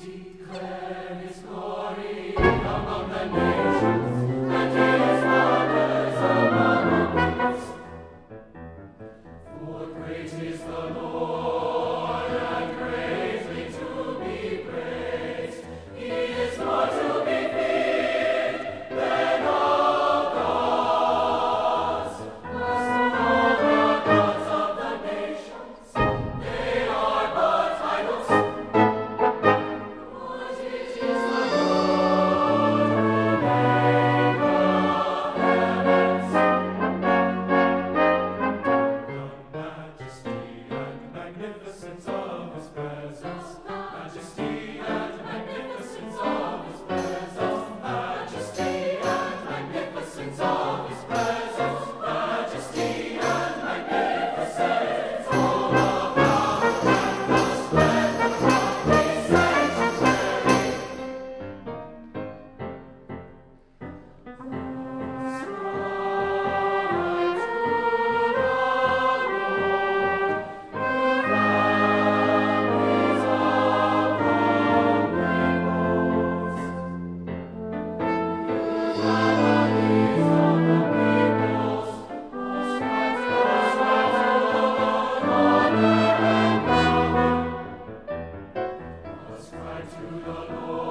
declare. To the Lord.